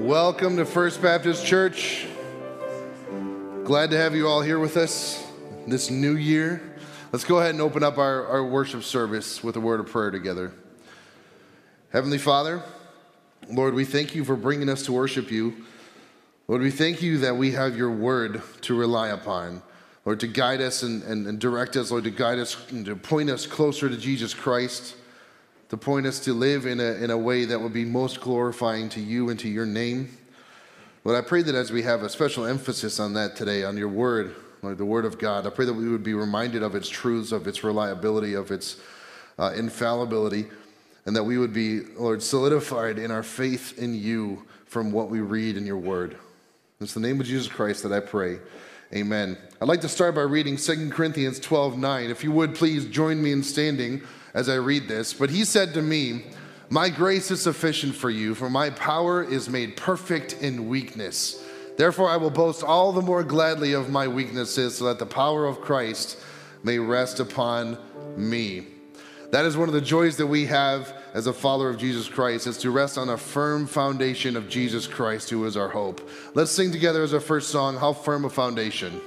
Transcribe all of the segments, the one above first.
Welcome to First Baptist Church. Glad to have you all here with us this new year. Let's go ahead and open up our, our worship service with a word of prayer together. Heavenly Father, Lord, we thank you for bringing us to worship you. Lord, we thank you that we have your word to rely upon. Lord, to guide us and, and, and direct us, Lord, to guide us and to point us closer to Jesus Christ to point us to live in a, in a way that would be most glorifying to you and to your name. Lord, I pray that as we have a special emphasis on that today, on your word, Lord, the word of God, I pray that we would be reminded of its truths, of its reliability, of its uh, infallibility, and that we would be, Lord, solidified in our faith in you from what we read in your word. It's the name of Jesus Christ that I pray. Amen. I'd like to start by reading 2 Corinthians 12 9. If you would please join me in standing as I read this. But he said to me, My grace is sufficient for you, for my power is made perfect in weakness. Therefore, I will boast all the more gladly of my weaknesses, so that the power of Christ may rest upon me. That is one of the joys that we have as a follower of Jesus Christ, is to rest on a firm foundation of Jesus Christ, who is our hope. Let's sing together as our first song, How Firm a Foundation.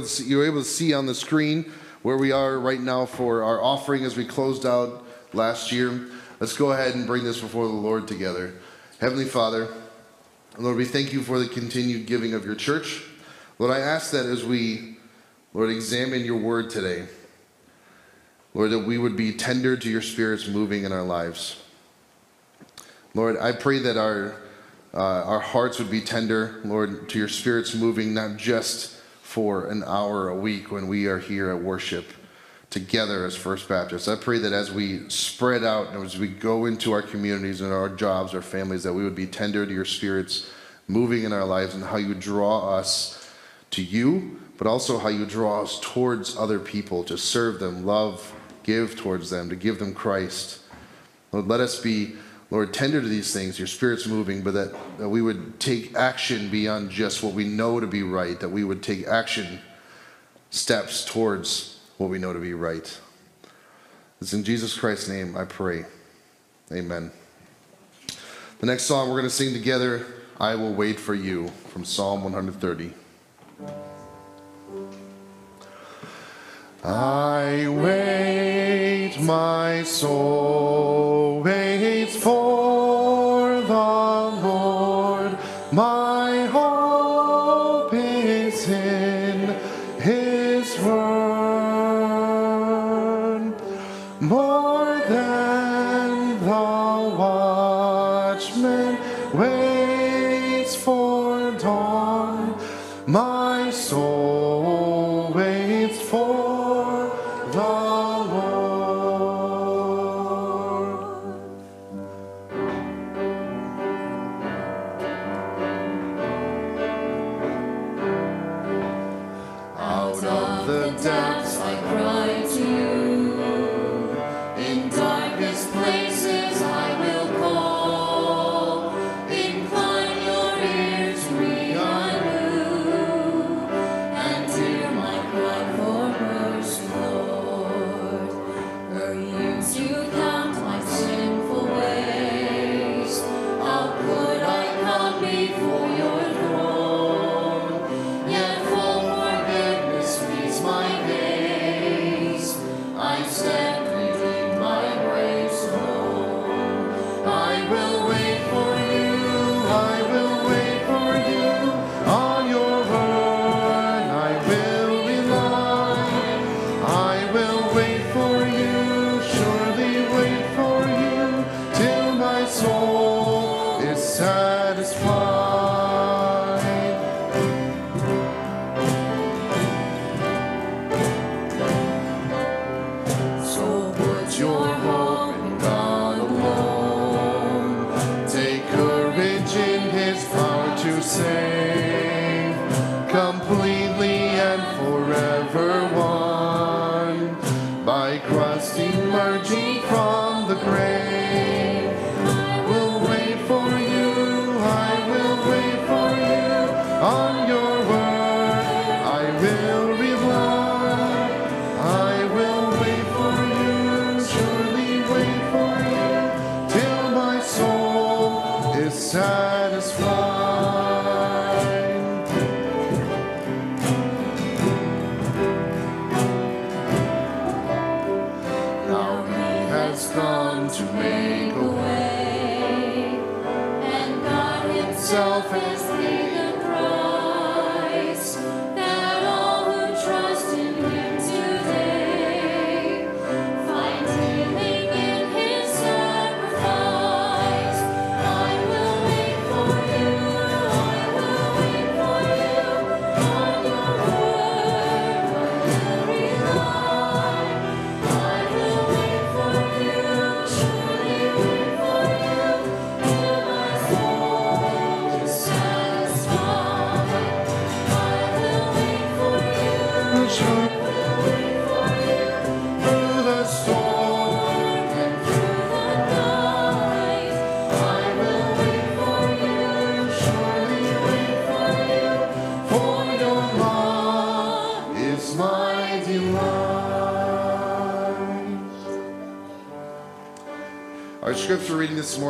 Able to see, you're able to see on the screen where we are right now for our offering as we closed out last year. Let's go ahead and bring this before the Lord together. Heavenly Father, Lord, we thank you for the continued giving of your church. Lord, I ask that as we, Lord, examine your word today, Lord, that we would be tender to your spirits moving in our lives. Lord, I pray that our, uh, our hearts would be tender, Lord, to your spirits moving, not just for an hour a week when we are here at worship together as First Baptists. I pray that as we spread out and as we go into our communities and our jobs, our families, that we would be tender to your spirits moving in our lives and how you draw us to you, but also how you draw us towards other people to serve them, love, give towards them, to give them Christ. Lord, let us be Lord, tender to these things, your spirit's moving, but that, that we would take action beyond just what we know to be right, that we would take action steps towards what we know to be right. It's in Jesus Christ's name I pray. Amen. The next song we're going to sing together, I Will Wait for You, from Psalm 130. I wait, my soul waits for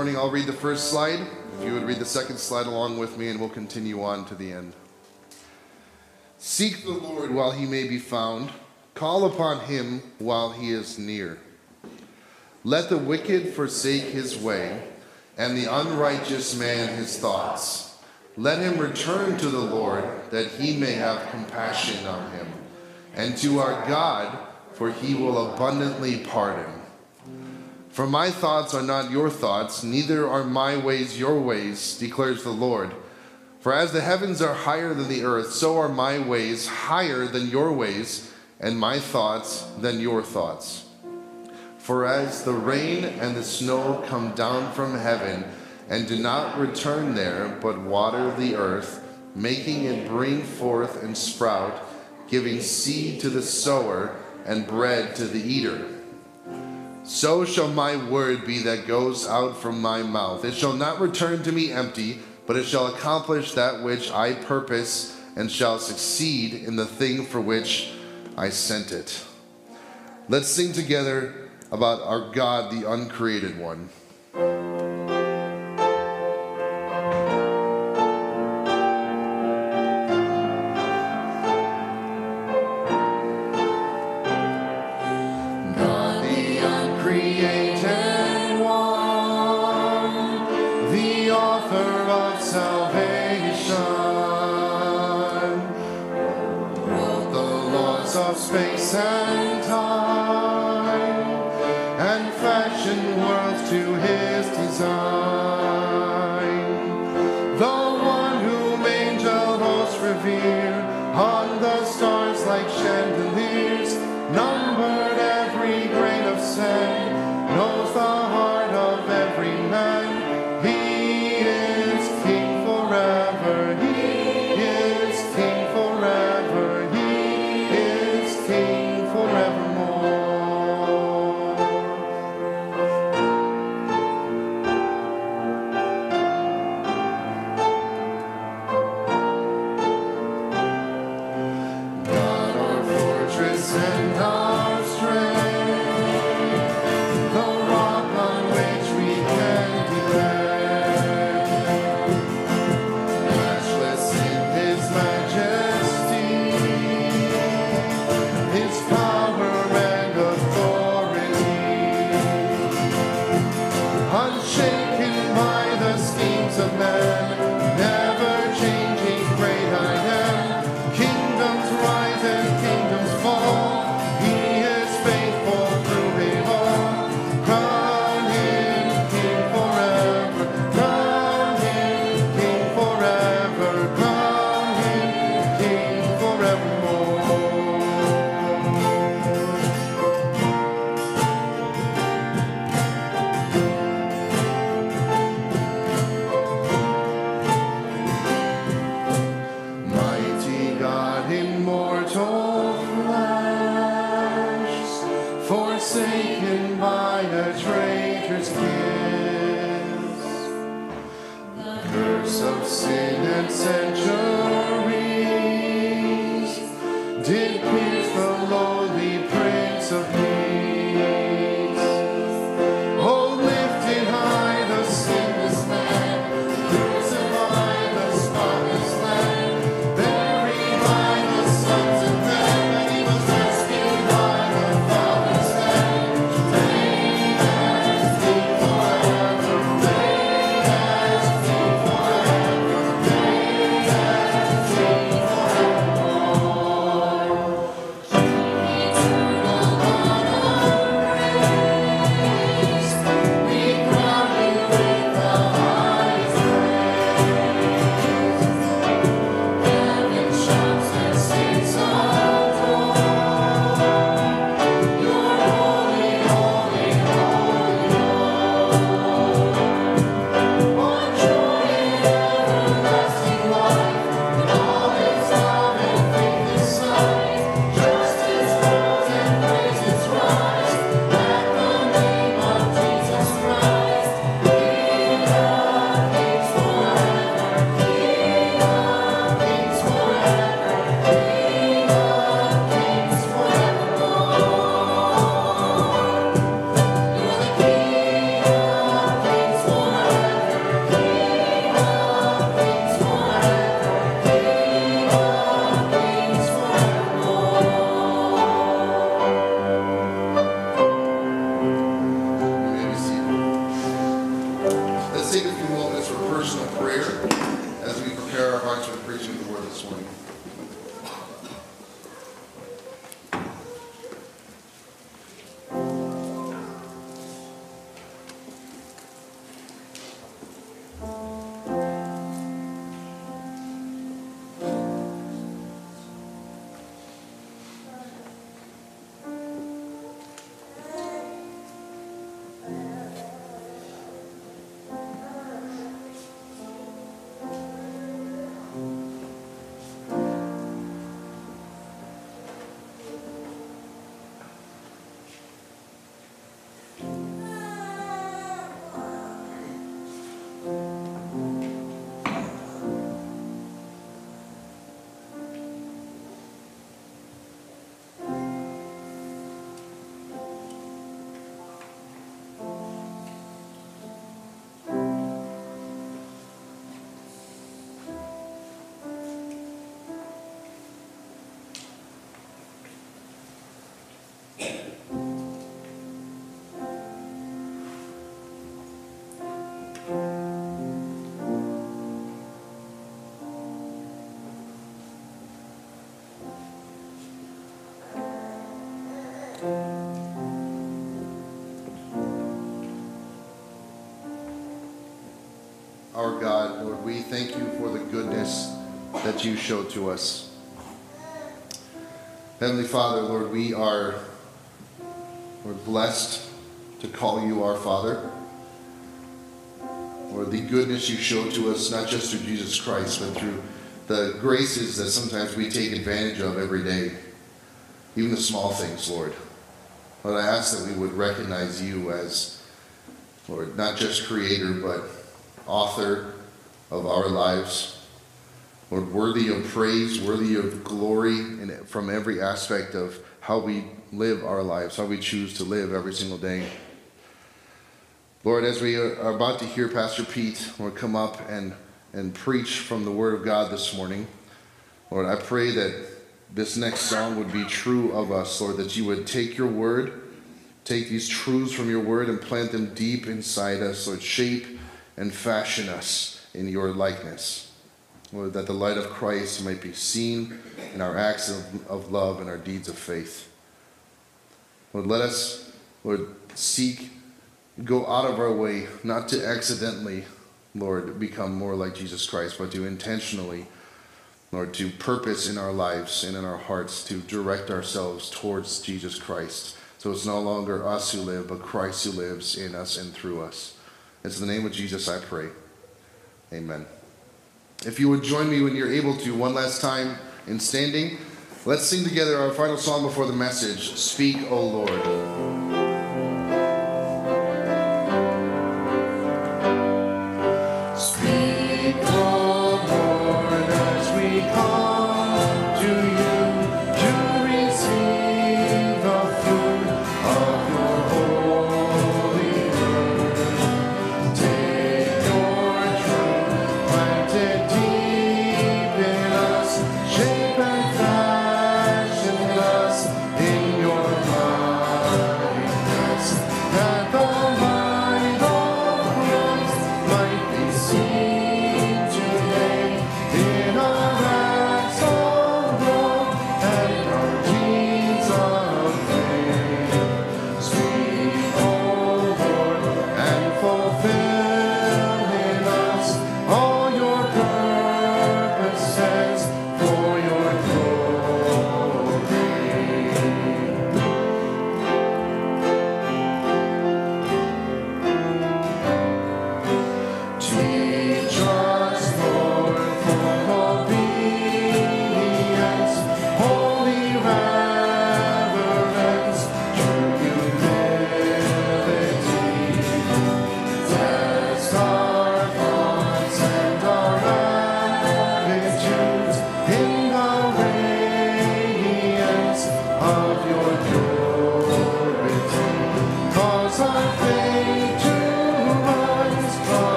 morning, I'll read the first slide. If you would read the second slide along with me, and we'll continue on to the end. Seek the Lord while he may be found, call upon him while he is near. Let the wicked forsake his way, and the unrighteous man his thoughts. Let him return to the Lord, that he may have compassion on him, and to our God, for he will abundantly pardon. For my thoughts are not your thoughts, neither are my ways your ways, declares the Lord. For as the heavens are higher than the earth, so are my ways higher than your ways, and my thoughts than your thoughts. For as the rain and the snow come down from heaven, and do not return there, but water the earth, making it bring forth and sprout, giving seed to the sower and bread to the eater so shall my word be that goes out from my mouth. It shall not return to me empty, but it shall accomplish that which I purpose and shall succeed in the thing for which I sent it. Let's sing together about our God, the uncreated one. like chandeliers. Our God, Lord, we thank you for the goodness that you show to us. Heavenly Father, Lord, we are Lord, blessed to call you our Father. Lord, the goodness you show to us, not just through Jesus Christ, but through the graces that sometimes we take advantage of every day, even the small things, Lord. Lord, I ask that we would recognize you as, Lord, not just creator, but author of our lives. Lord, worthy of praise, worthy of glory in, from every aspect of how we live our lives, how we choose to live every single day. Lord, as we are about to hear Pastor Pete, Lord, come up and, and preach from the Word of God this morning, Lord, I pray that this next song would be true of us, Lord, that you would take your Word, take these truths from your Word and plant them deep inside us, Lord, shape and fashion us in your likeness. Lord, that the light of Christ might be seen in our acts of, of love and our deeds of faith. Lord, let us, Lord, seek, go out of our way, not to accidentally, Lord, become more like Jesus Christ, but to intentionally, Lord, to purpose in our lives and in our hearts to direct ourselves towards Jesus Christ. So it's no longer us who live, but Christ who lives in us and through us. It's in the name of Jesus I pray. Amen. If you would join me when you're able to, one last time in standing, let's sing together our final song before the message Speak, O Lord.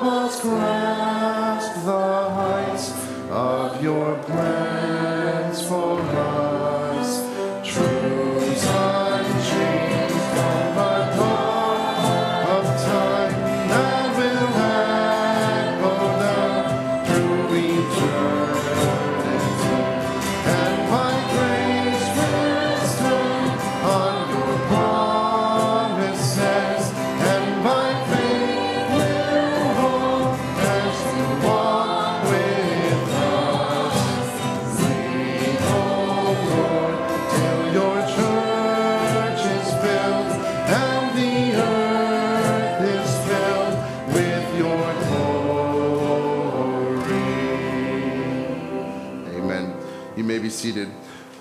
Help grasp the heights of your plans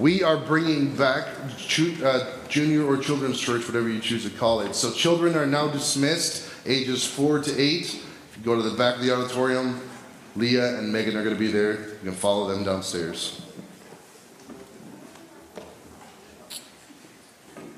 We are bringing back uh, junior or children's church, whatever you choose to call it. So children are now dismissed, ages four to eight. If you go to the back of the auditorium, Leah and Megan are going to be there. You can follow them downstairs.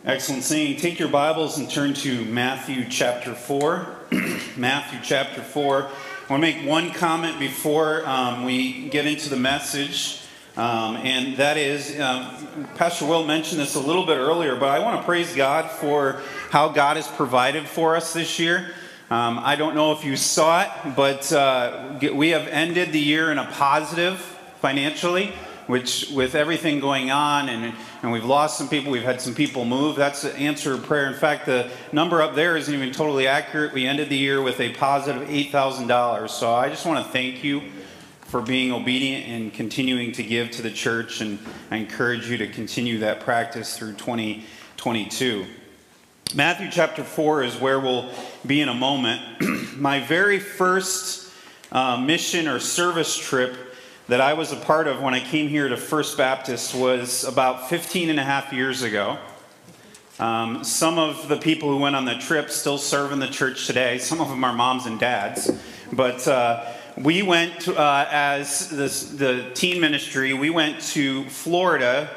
Excellent singing. Take your Bibles and turn to Matthew chapter 4. Matthew chapter 4. I want to make one comment before um, we get into the message, um, and that is um, Pastor Will mentioned this a little bit earlier, but I want to praise God for how God has provided for us this year. Um, I don't know if you saw it, but uh, we have ended the year in a positive financially which with everything going on and, and we've lost some people, we've had some people move, that's the answer of prayer. In fact, the number up there isn't even totally accurate. We ended the year with a positive $8,000. So I just want to thank you for being obedient and continuing to give to the church, and I encourage you to continue that practice through 2022. Matthew chapter 4 is where we'll be in a moment. My very first uh, mission or service trip that I was a part of when I came here to First Baptist was about 15 and a half years ago. Um, some of the people who went on the trip still serve in the church today. Some of them are moms and dads. But uh, we went uh, as this, the teen ministry, we went to Florida.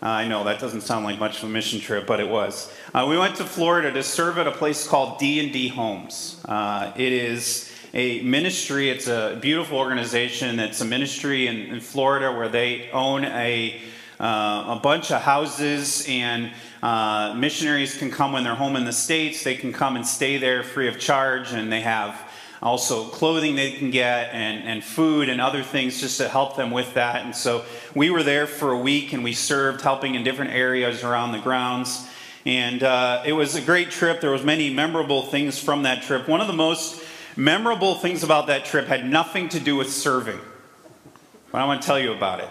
Uh, I know that doesn't sound like much of a mission trip, but it was. Uh, we went to Florida to serve at a place called D&D Homes. Uh, it is a ministry. It's a beautiful organization. It's a ministry in, in Florida where they own a, uh, a bunch of houses, and uh, missionaries can come when they're home in the States. They can come and stay there free of charge, and they have also clothing they can get and, and food and other things just to help them with that. And so we were there for a week and we served helping in different areas around the grounds. And uh, it was a great trip. There was many memorable things from that trip. One of the most memorable things about that trip had nothing to do with serving. But I want to tell you about it.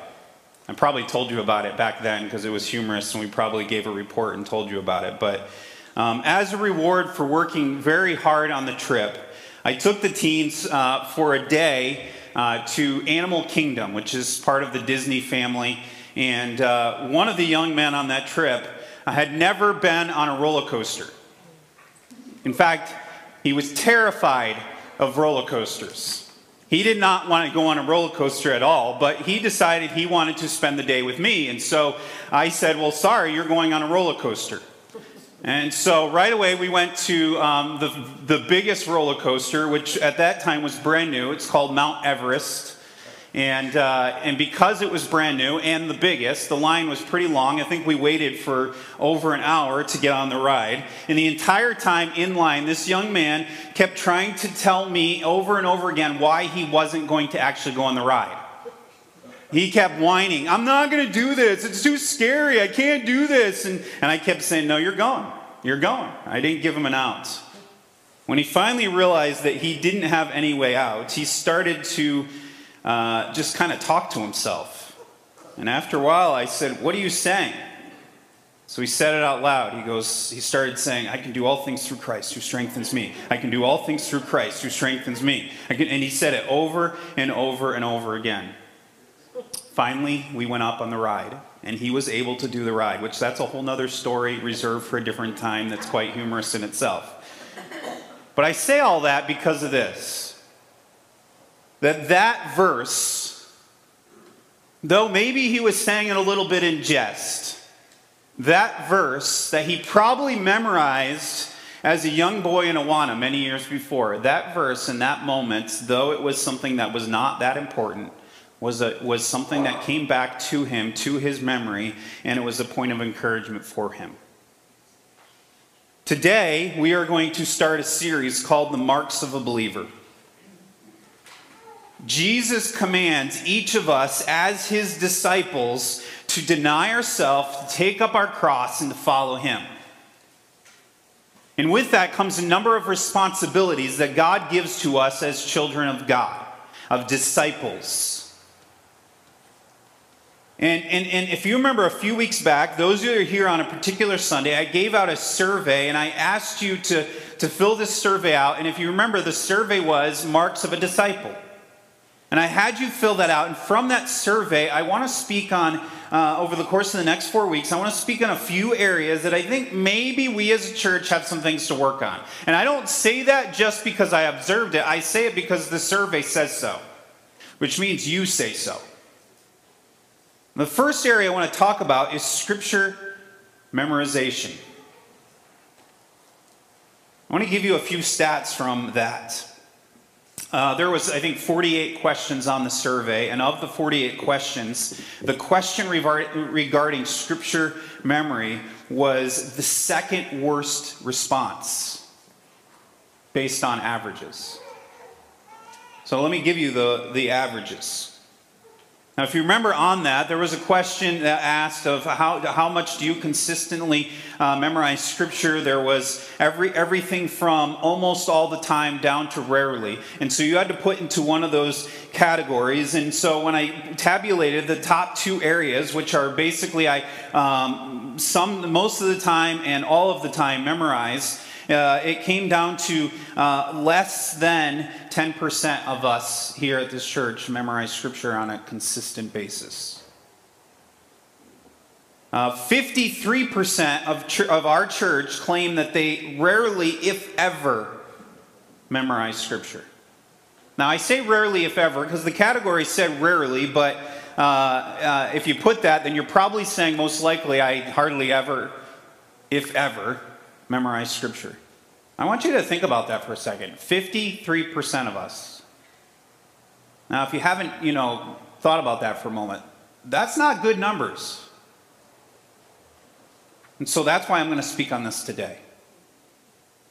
I probably told you about it back then because it was humorous and we probably gave a report and told you about it. But um, as a reward for working very hard on the trip, I took the teens uh, for a day uh, to Animal Kingdom, which is part of the Disney family. And uh, one of the young men on that trip had never been on a roller coaster. In fact, he was terrified of roller coasters. He did not want to go on a roller coaster at all, but he decided he wanted to spend the day with me. And so I said, Well, sorry, you're going on a roller coaster. And so right away we went to um, the, the biggest roller coaster, which at that time was brand new. It's called Mount Everest. And, uh, and because it was brand new and the biggest, the line was pretty long. I think we waited for over an hour to get on the ride. And the entire time in line, this young man kept trying to tell me over and over again why he wasn't going to actually go on the ride. He kept whining, I'm not going to do this. It's too scary. I can't do this. And, and I kept saying, No, you're going. You're going. I didn't give him an out. When he finally realized that he didn't have any way out, he started to uh, just kind of talk to himself. And after a while, I said, What are you saying? So he said it out loud. He goes, he started saying, I can do all things through Christ who strengthens me. I can do all things through Christ who strengthens me. And he said it over and over and over again. Finally, we went up on the ride, and he was able to do the ride, which that's a whole nother story reserved for a different time that's quite humorous in itself. But I say all that because of this. That that verse, though maybe he was saying it a little bit in jest, that verse that he probably memorized as a young boy in Awana many years before, that verse in that moment, though it was something that was not that important, was, a, was something that came back to him, to his memory, and it was a point of encouragement for him. Today, we are going to start a series called The Marks of a Believer. Jesus commands each of us as his disciples to deny ourselves, to take up our cross, and to follow him. And with that comes a number of responsibilities that God gives to us as children of God, of disciples. And, and, and if you remember a few weeks back, those who are here on a particular Sunday, I gave out a survey and I asked you to, to fill this survey out. And if you remember, the survey was marks of a disciple. And I had you fill that out. And from that survey, I want to speak on, uh, over the course of the next four weeks, I want to speak on a few areas that I think maybe we as a church have some things to work on. And I don't say that just because I observed it, I say it because the survey says so, which means you say so. The first area I want to talk about is scripture memorization. I want to give you a few stats from that. Uh, there was, I think, 48 questions on the survey, and of the 48 questions, the question regarding scripture memory was the second worst response based on averages. So let me give you the, the averages. Now, if you remember on that, there was a question that asked of how, how much do you consistently uh, memorize scripture? There was every, everything from almost all the time down to rarely. And so you had to put into one of those categories. And so when I tabulated the top two areas, which are basically I um, some most of the time and all of the time memorize, uh, it came down to uh, less than 10% of us here at this church memorize scripture on a consistent basis. Uh, 53% of, ch- of our church claim that they rarely, if ever, memorize scripture. Now, I say rarely, if ever, because the category said rarely, but uh, uh, if you put that, then you're probably saying most likely I hardly ever, if ever, memorize scripture. I want you to think about that for a second. 53% of us. Now, if you haven't, you know, thought about that for a moment, that's not good numbers. And so that's why I'm going to speak on this today.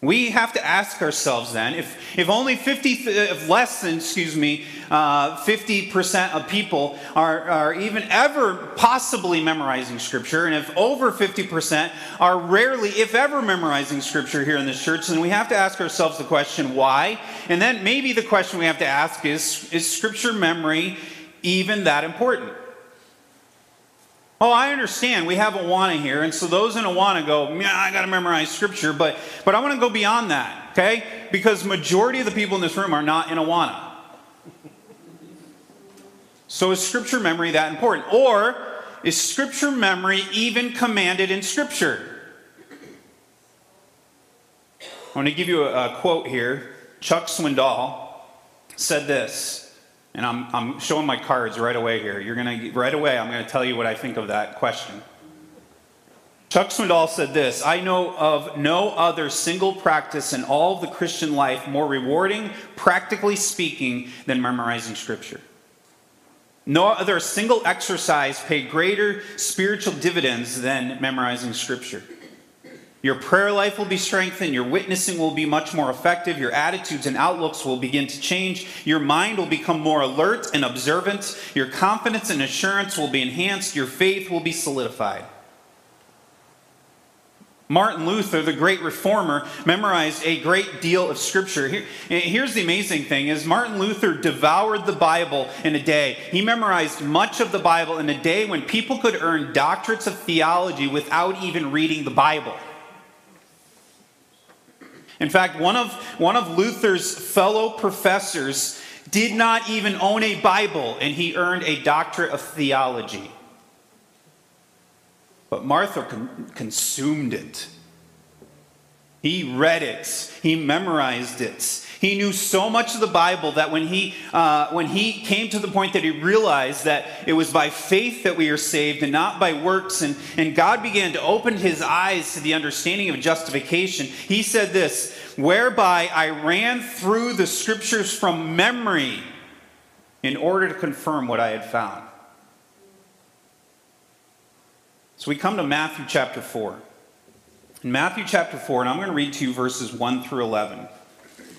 We have to ask ourselves then if, if only 50, if less than, excuse me, uh, 50% of people are, are even ever possibly memorizing Scripture, and if over 50% are rarely, if ever, memorizing Scripture here in this church, then we have to ask ourselves the question, why? And then maybe the question we have to ask is, is Scripture memory even that important? Oh, I understand. We have a Awana here, and so those in Awana go, yeah, I got to memorize scripture, but but I want to go beyond that, okay? Because majority of the people in this room are not in Awana. So is scripture memory that important, or is scripture memory even commanded in scripture? I want to give you a, a quote here. Chuck Swindoll said this. And I'm, I'm showing my cards right away here. You're going to, right away, I'm going to tell you what I think of that question. Chuck Swindoll said this I know of no other single practice in all of the Christian life more rewarding, practically speaking, than memorizing Scripture. No other single exercise paid greater spiritual dividends than memorizing Scripture. Your prayer life will be strengthened. Your witnessing will be much more effective. Your attitudes and outlooks will begin to change. Your mind will become more alert and observant. Your confidence and assurance will be enhanced. Your faith will be solidified. Martin Luther, the great reformer, memorized a great deal of scripture. Here, here's the amazing thing is Martin Luther devoured the Bible in a day. He memorized much of the Bible in a day when people could earn doctorates of theology without even reading the Bible. In fact, one of, one of Luther's fellow professors did not even own a Bible, and he earned a doctorate of theology. But Martha con- consumed it. He read it, he memorized it. He knew so much of the Bible that when he, uh, when he came to the point that he realized that it was by faith that we are saved and not by works, and, and God began to open his eyes to the understanding of justification, he said this Whereby I ran through the scriptures from memory in order to confirm what I had found. So we come to Matthew chapter 4. In Matthew chapter 4, and I'm going to read to you verses 1 through 11.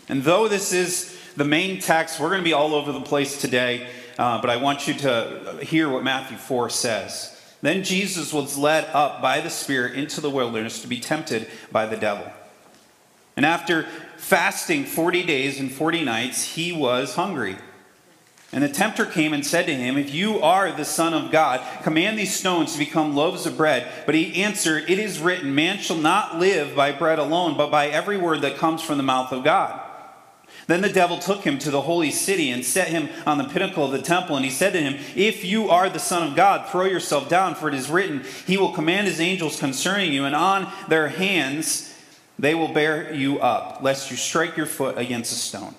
And though this is the main text, we're going to be all over the place today, uh, but I want you to hear what Matthew 4 says. Then Jesus was led up by the Spirit into the wilderness to be tempted by the devil. And after fasting 40 days and 40 nights, he was hungry. And the tempter came and said to him, If you are the Son of God, command these stones to become loaves of bread. But he answered, It is written, Man shall not live by bread alone, but by every word that comes from the mouth of God. Then the devil took him to the holy city and set him on the pinnacle of the temple. And he said to him, If you are the Son of God, throw yourself down, for it is written, He will command His angels concerning you, and on their hands they will bear you up, lest you strike your foot against a stone.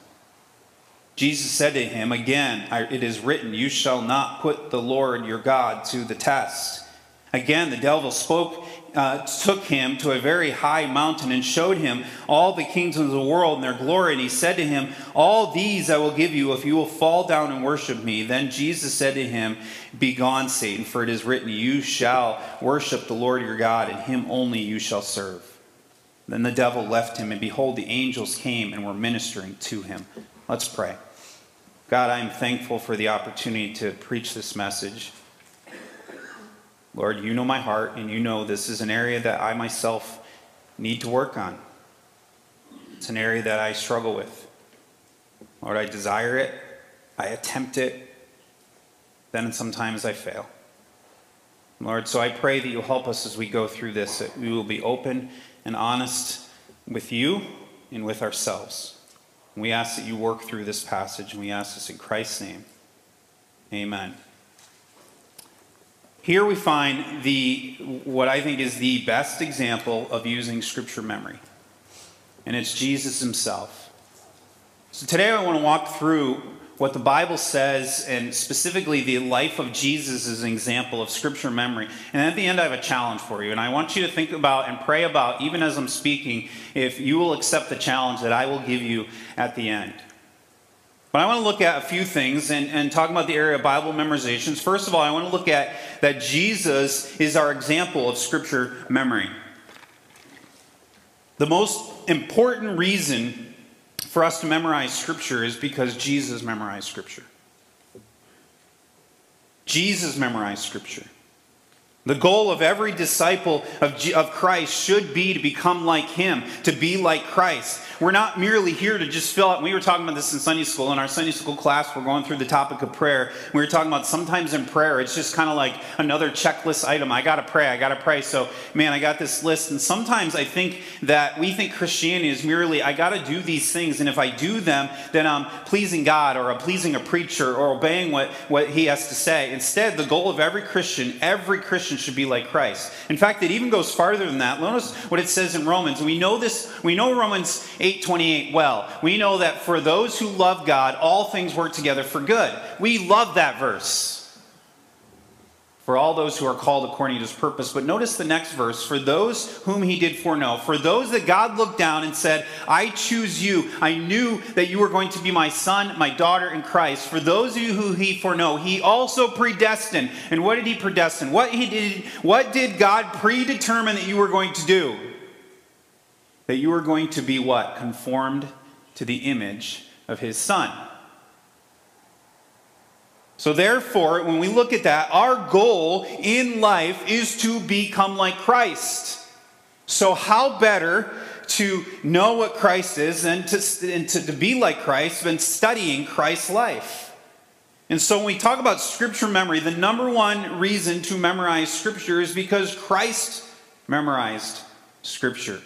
Jesus said to him, Again, it is written, You shall not put the Lord your God to the test. Again, the devil spoke uh, took him to a very high mountain and showed him all the kingdoms of the world and their glory. And he said to him, All these I will give you if you will fall down and worship me. Then Jesus said to him, Begone, Satan, for it is written, You shall worship the Lord your God, and him only you shall serve. Then the devil left him, and behold, the angels came and were ministering to him. Let's pray. God, I am thankful for the opportunity to preach this message. Lord, you know my heart, and you know this is an area that I myself need to work on. It's an area that I struggle with. Lord, I desire it, I attempt it, then sometimes I fail. Lord, so I pray that you'll help us as we go through this, that we will be open and honest with you and with ourselves. We ask that you work through this passage, and we ask this in Christ's name. Amen. Here we find the what I think is the best example of using scripture memory. And it's Jesus himself. So today I want to walk through what the Bible says and specifically the life of Jesus as an example of scripture memory. And at the end I have a challenge for you and I want you to think about and pray about even as I'm speaking if you will accept the challenge that I will give you at the end. But I want to look at a few things and, and talk about the area of Bible memorizations. First of all, I want to look at that Jesus is our example of scripture memory. The most important reason for us to memorize scripture is because Jesus memorized scripture. Jesus memorized scripture. The goal of every disciple of, G- of Christ should be to become like him, to be like Christ. We're not merely here to just fill out. We were talking about this in Sunday school. In our Sunday school class, we're going through the topic of prayer. We were talking about sometimes in prayer, it's just kind of like another checklist item. I got to pray, I got to pray. So, man, I got this list. And sometimes I think that we think Christianity is merely, I got to do these things. And if I do them, then I'm pleasing God or I'm pleasing a preacher or obeying what, what he has to say. Instead, the goal of every Christian, every Christian should be like Christ. In fact, it even goes farther than that. Notice what it says in Romans. We know this, we know Romans 8:28 well. We know that for those who love God, all things work together for good. We love that verse. For all those who are called according to his purpose. But notice the next verse. For those whom he did foreknow, for those that God looked down and said, I choose you. I knew that you were going to be my son, my daughter in Christ. For those of you who he foreknow, he also predestined. And what did he predestine? What he did, what did God predetermine that you were going to do? That you were going to be what? Conformed to the image of his son. So, therefore, when we look at that, our goal in life is to become like Christ. So, how better to know what Christ is and to, and to, to be like Christ than studying Christ's life? And so, when we talk about scripture memory, the number one reason to memorize scripture is because Christ memorized scripture.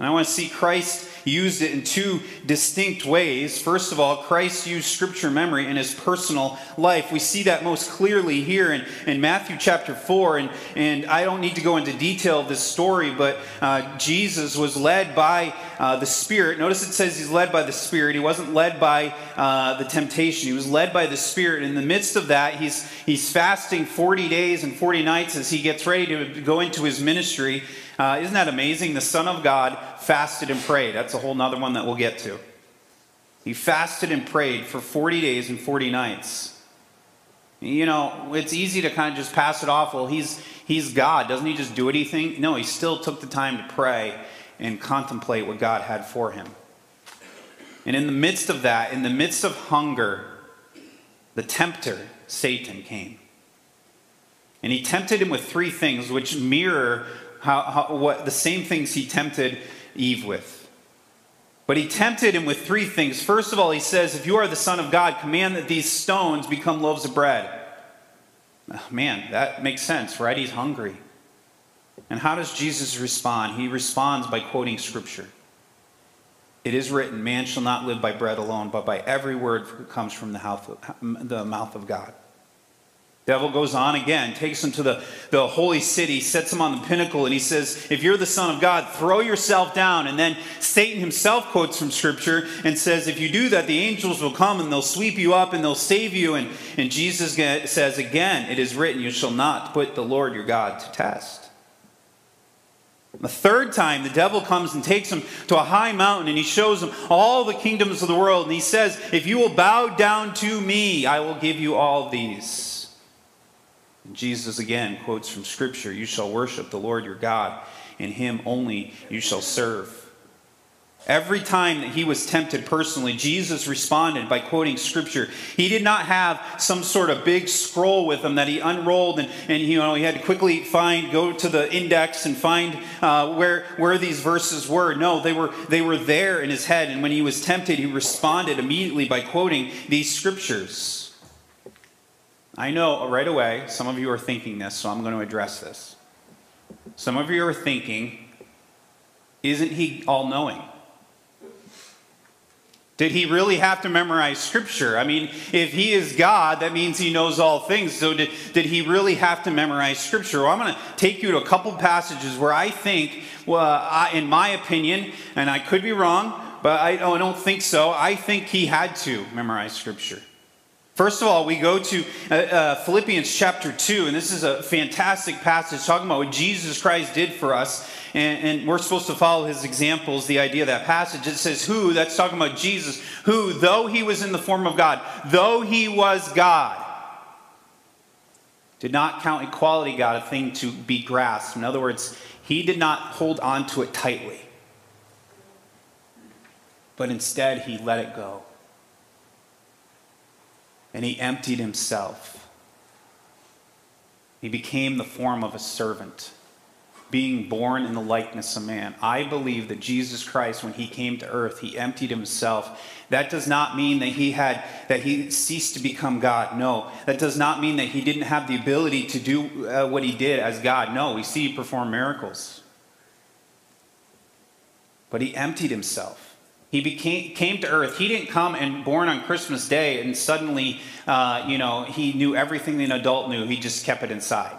And I want to see Christ used it in two distinct ways. First of all, Christ used scripture memory in his personal life. We see that most clearly here in, in Matthew chapter 4. And, and I don't need to go into detail of this story, but uh, Jesus was led by uh, the Spirit. Notice it says he's led by the Spirit. He wasn't led by uh, the temptation, he was led by the Spirit. In the midst of that, he's, he's fasting 40 days and 40 nights as he gets ready to go into his ministry. Uh, isn't that amazing? The Son of God fasted and prayed. That's a whole nother one that we'll get to. He fasted and prayed for 40 days and 40 nights. You know, it's easy to kind of just pass it off. Well, he's, he's God. Doesn't he just do anything? No, he still took the time to pray and contemplate what God had for him. And in the midst of that, in the midst of hunger, the tempter, Satan, came. And he tempted him with three things which mirror how, how, what, the same things he tempted Eve with. But he tempted him with three things. First of all, he says, If you are the Son of God, command that these stones become loaves of bread. Oh, man, that makes sense, right? He's hungry. And how does Jesus respond? He responds by quoting Scripture. It is written, Man shall not live by bread alone, but by every word that comes from the mouth of God. Devil goes on again, takes him to the, the holy city, sets him on the pinnacle, and he says, If you're the Son of God, throw yourself down. And then Satan himself quotes from Scripture and says, If you do that, the angels will come and they'll sweep you up and they'll save you. And, and Jesus says again, It is written, You shall not put the Lord your God to test. The third time, the devil comes and takes him to a high mountain and he shows him all the kingdoms of the world. And he says, If you will bow down to me, I will give you all these. Jesus again quotes from Scripture You shall worship the Lord your God, and him only you shall serve. Every time that he was tempted personally, Jesus responded by quoting scripture. He did not have some sort of big scroll with him that he unrolled and, and you know, he had to quickly find, go to the index and find uh, where, where these verses were. No, they were, they were there in his head. And when he was tempted, he responded immediately by quoting these scriptures. I know right away some of you are thinking this, so I'm going to address this. Some of you are thinking, isn't he all knowing? Did he really have to memorize scripture? I mean, if he is God, that means he knows all things. So, did, did he really have to memorize scripture? Well, I'm going to take you to a couple passages where I think, well, I, in my opinion, and I could be wrong, but I, oh, I don't think so, I think he had to memorize scripture. First of all, we go to uh, uh, Philippians chapter 2, and this is a fantastic passage talking about what Jesus Christ did for us. And, and, we're supposed to follow his examples, the idea of that passage. It says, Who, that's talking about Jesus, who, though he was in the form of God, though he was God, did not count equality God a thing to be grasped. In other words, he did not hold on to it tightly, but instead he let it go and he emptied himself. He became the form of a servant, being born in the likeness of man. I believe that Jesus Christ, when he came to earth, he emptied himself. That does not mean that he had that he ceased to become God. No, that does not mean that he didn't have the ability to do uh, what he did as God. No, we see he performed miracles, but he emptied himself. He became, came to earth. He didn't come and born on Christmas Day and suddenly, uh, you know, he knew everything an adult knew. He just kept it inside.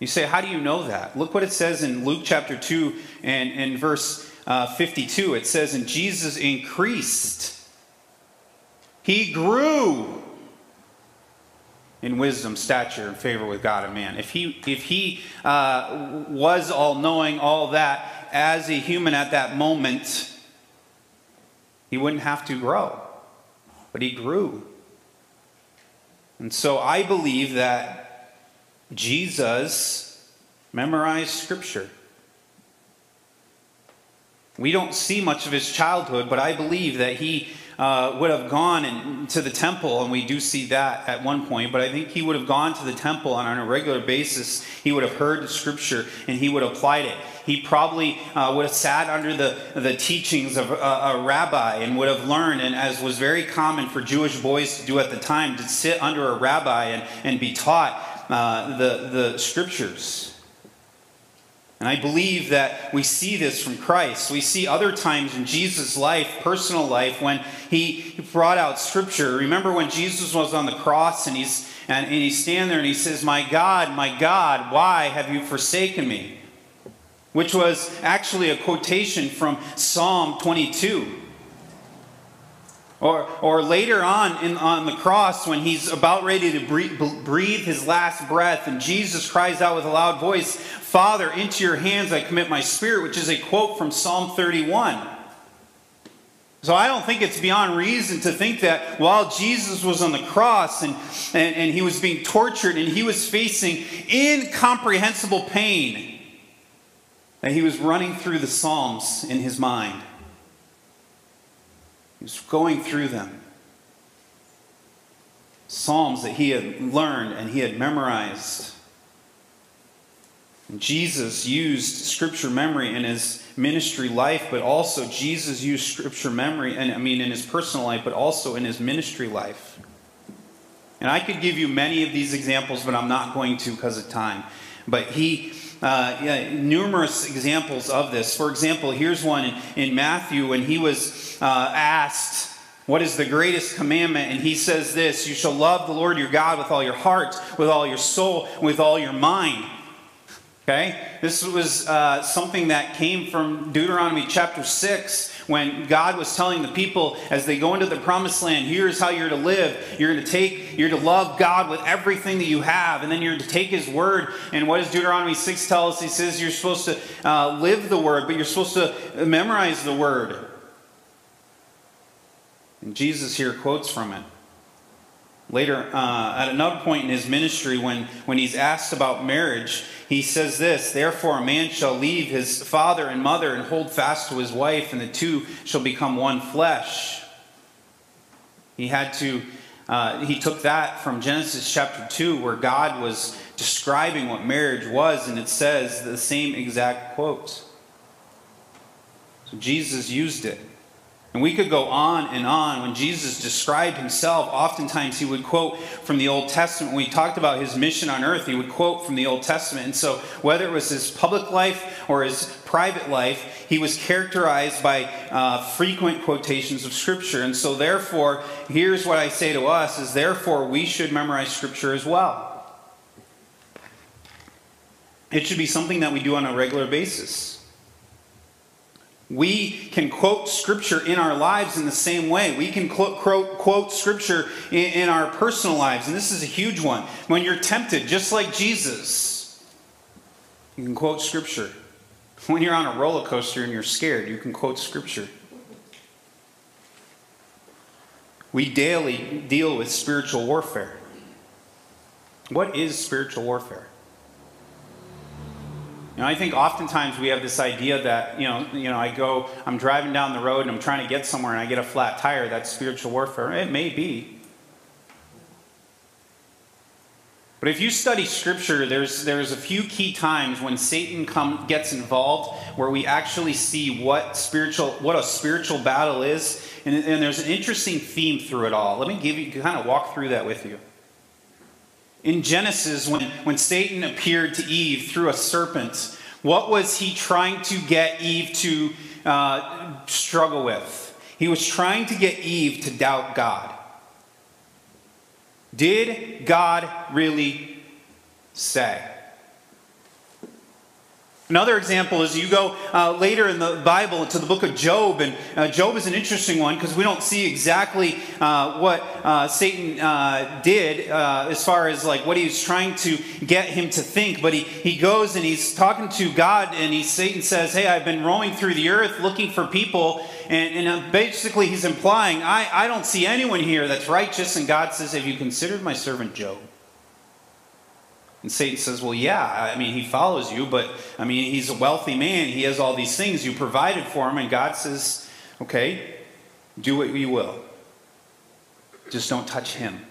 You say, how do you know that? Look what it says in Luke chapter 2 and, and verse uh, 52. It says, And Jesus increased, he grew in wisdom, stature, and favor with God and man. If he, if he uh, was all knowing, all that, as a human at that moment, he wouldn't have to grow. But he grew. And so I believe that Jesus memorized scripture. We don't see much of his childhood, but I believe that he uh, would have gone in, to the temple, and we do see that at one point, but I think he would have gone to the temple and on a regular basis. He would have heard the scripture and he would have applied it. He probably uh, would have sat under the, the teachings of a, a rabbi and would have learned, and as was very common for Jewish boys to do at the time, to sit under a rabbi and, and be taught uh, the, the scriptures. And I believe that we see this from Christ. We see other times in Jesus' life, personal life, when he brought out scripture. Remember when Jesus was on the cross and he's and, and he's standing there and he says, My God, my God, why have you forsaken me? Which was actually a quotation from Psalm 22. Or, or later on in, on the cross, when he's about ready to breathe, breathe his last breath, and Jesus cries out with a loud voice, Father, into your hands I commit my spirit, which is a quote from Psalm 31. So I don't think it's beyond reason to think that while Jesus was on the cross and, and, and he was being tortured and he was facing incomprehensible pain, that he was running through the Psalms in his mind. He was going through them. Psalms that he had learned and he had memorized. And Jesus used scripture memory in his ministry life, but also Jesus used scripture memory, and I mean in his personal life, but also in his ministry life. And I could give you many of these examples, but I'm not going to because of time. But he, uh, yeah, numerous examples of this. For example, here's one in, Matthew when he was uh, asked, What is the greatest commandment? And he says this You shall love the Lord your God with all your heart, with all your soul, with all your mind. Okay? This was uh, something that came from Deuteronomy chapter 6 when God was telling the people as they go into the promised land, here's how you're to live. You're going to take, you're to love God with everything that you have, and then you're to take His word. And what does Deuteronomy 6 tell us? He says you're supposed to uh, live the word, but you're supposed to memorize the word. And Jesus here quotes from it. Later, uh, at another point in his ministry, when, when he's asked about marriage, he says this Therefore, a man shall leave his father and mother and hold fast to his wife, and the two shall become one flesh. He had to, uh, he took that from Genesis chapter 2, where God was describing what marriage was, and it says the same exact quote. So Jesus used it. And we could go on and on. When Jesus described himself, oftentimes he would quote from the Old Testament. When we talked about his mission on earth, he would quote from the Old Testament. And so, whether it was his public life or his private life, he was characterized by uh, frequent quotations of Scripture. And so, therefore, here's what I say to us: is therefore we should memorize Scripture as well. It should be something that we do on a regular basis. We can quote scripture in our lives in the same way. We can quote, quote, quote scripture in, in our personal lives, and this is a huge one. When you're tempted, just like Jesus, you can quote scripture. When you're on a roller coaster and you're scared, you can quote scripture. We daily deal with spiritual warfare. What is spiritual warfare? You know, I think oftentimes we have this idea that, you know, you know, I go, I'm driving down the road and I'm trying to get somewhere and I get a flat tire. That's spiritual warfare. It may be. But if you study Scripture, there's, there's a few key times when Satan come, gets involved where we actually see what, spiritual, what a spiritual battle is. And, and there's an interesting theme through it all. Let me give you, kind of walk through that with you. In Genesis, when, when Satan appeared to Eve through a serpent, what was he trying to get Eve to uh, struggle with? He was trying to get Eve to doubt God. Did God really say? Another example is you go uh, later in the Bible to the book of Job, and uh, Job is an interesting one because we don't see exactly uh, what uh, Satan uh, did uh, as far as like what he was trying to get him to think. But he, he goes and he's talking to God, and he Satan says, "Hey, I've been roaming through the earth looking for people." And, and basically, he's implying, I, I don't see anyone here that's righteous. And God says, Have you considered my servant Job? And Satan says, Well, yeah, I mean, he follows you, but I mean, he's a wealthy man. He has all these things. You provided for him. And God says, Okay, do what you will. Just don't touch him.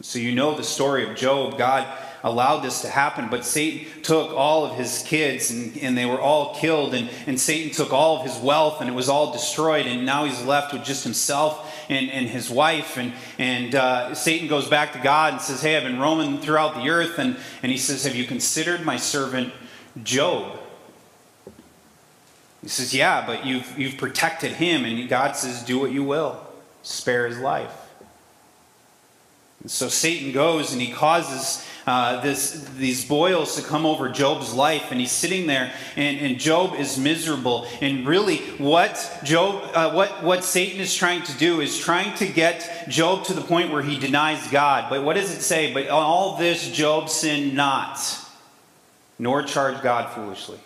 So you know the story of Job. God allowed this to happen, but Satan took all of his kids and, and they were all killed, and, and Satan took all of his wealth and it was all destroyed, and now he's left with just himself and, and his wife. And, and uh, Satan goes back to God and says, Hey, I've been roaming throughout the earth, and, and he says, Have you considered my servant Job? He says, Yeah, but you've, you've protected him, and God says, Do what you will, spare his life. So Satan goes and he causes uh, this, these boils to come over Job's life, and he's sitting there, and, and Job is miserable. And really, what Job, uh, what what Satan is trying to do is trying to get Job to the point where he denies God. But what does it say? But all this Job sinned not, nor charged God foolishly.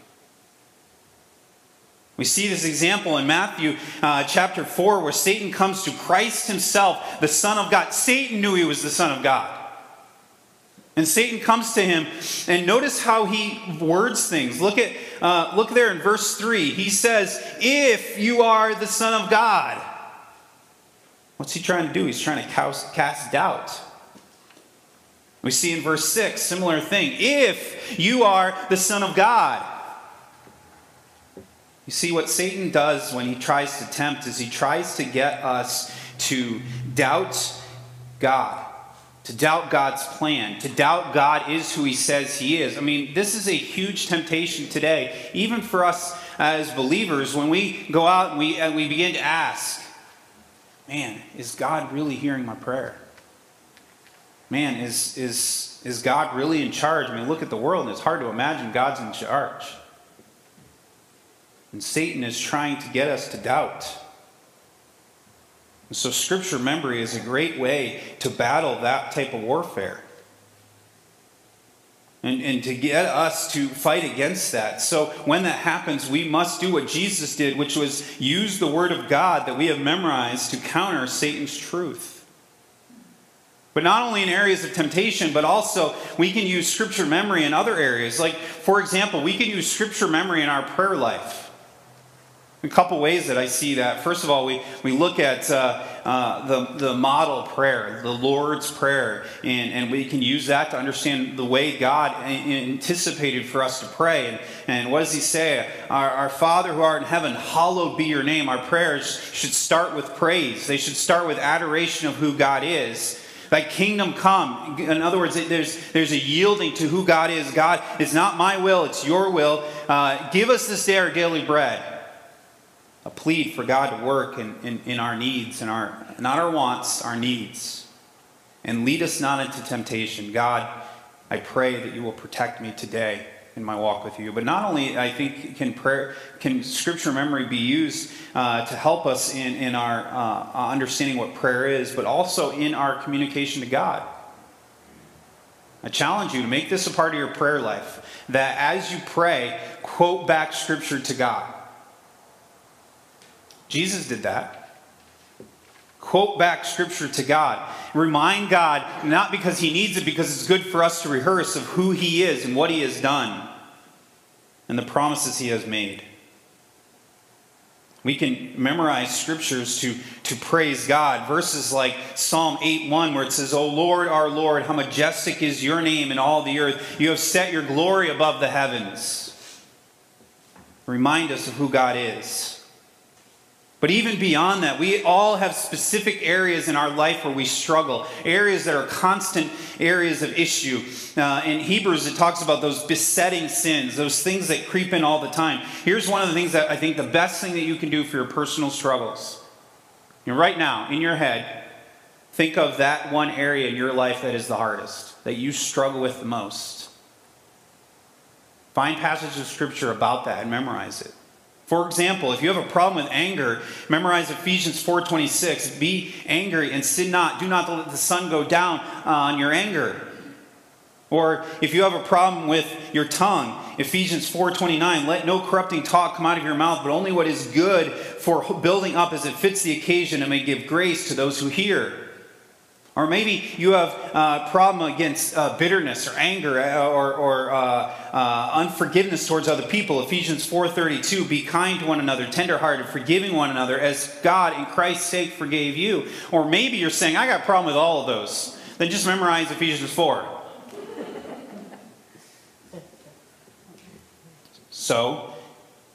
We see this example in Matthew uh, chapter 4 where Satan comes to Christ himself, the Son of God. Satan knew he was the Son of God. And Satan comes to him, and notice how he words things. Look at uh, look there in verse three. He says, "If you are the Son of God." What's he trying to do? He's trying to cast, doubt. We see in verse six, similar thing. If you are the Son of God. You see, what Satan does when he tries to tempt is he tries to get us to doubt God to doubt God's plan, to doubt God is who he says he is. I mean, this is a huge temptation today, even for us as believers, when we go out and we, and we begin to ask, man, is God really hearing my prayer? man, is, is, is God really in charge? I mean, look at the world, and it's hard to imagine God's in charge. And Satan is trying to get us to doubt. And so, scripture memory is a great way to battle that type of warfare. And, and to get us to fight against that. So, when that happens, we must do what Jesus did, which was use the Word of God that we have memorized to counter Satan's truth. But not only in areas of temptation, but also we can use scripture memory in other areas. Like, for example, we can use scripture memory in our prayer life. A couple ways that I see that. First of all, we, we look at uh, uh, the, the model prayer, the Lord's Prayer, and, and we can use that to understand the way God anticipated for us to pray. And, and what does He say? Our, our Father who art in heaven, hallowed be your name. Our prayers should start with praise, they should start with adoration of who God is. Thy kingdom come. In other words, there's, there's a yielding to who God is. God, it's not my will, it's your will. Uh, give us this day our daily bread. A plead for God to work in, in, in our needs, and our, not our wants, our needs. And lead us not into temptation. God, I pray that you will protect me today in my walk with you. But not only, I think, can prayer, can scripture memory be used uh, to help us in, in our uh, understanding what prayer is, but also in our communication to God. I challenge you to make this a part of your prayer life. That as you pray, quote back scripture to God. Jesus did that. Quote back scripture to God. Remind God, not because he needs it, because it's good for us to rehearse of who he is and what he has done and the promises he has made. We can memorize scriptures to, to praise God. Verses like Psalm 8 1, where it says, O Lord, our Lord, how majestic is your name in all the earth. You have set your glory above the heavens. Remind us of who God is. But even beyond that, we all have specific areas in our life where we struggle, areas that are constant areas of issue. Uh, in Hebrews, it talks about those besetting sins, those things that creep in all the time. Here's one of the things that I think the best thing that you can do for your personal struggles. You know, right now, in your head, think of that one area in your life that is the hardest, that you struggle with the most. Find passages of scripture about that and memorize it. For example, if you have a problem with anger, memorize Ephesians 4:26. Be angry and sin not. Do not let the sun go down on your anger. Or if you have a problem with your tongue, Ephesians 4:29, let no corrupting talk come out of your mouth, but only what is good for building up as it fits the occasion and may give grace to those who hear. Or maybe you have a problem against uh, bitterness or anger uh, or, or uh, uh, unforgiveness towards other people. Ephesians 4.32, be kind to one another, tenderhearted, forgiving one another as God in Christ's sake forgave you. Or maybe you're saying, I got a problem with all of those. Then just memorize Ephesians 4. So,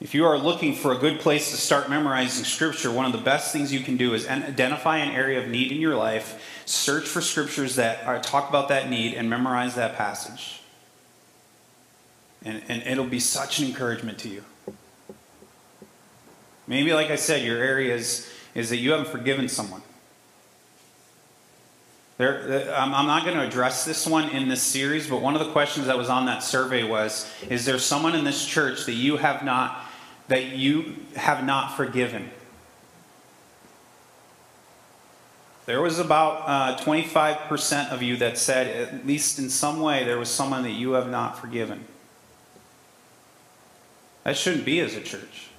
if you are looking for a good place to start memorizing scripture, one of the best things you can do is identify an area of need in your life, search for scriptures that are, talk about that need, and memorize that passage. And, and it'll be such an encouragement to you. Maybe, like I said, your area is, is that you haven't forgiven someone. There, I'm not going to address this one in this series, but one of the questions that was on that survey was: Is there someone in this church that you have not that you have not forgiven? There was about uh, 25% of you that said, at least in some way, there was someone that you have not forgiven. That shouldn't be as a church.